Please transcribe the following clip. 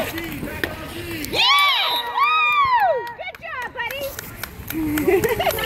Yeah! Woo! Good job, buddy.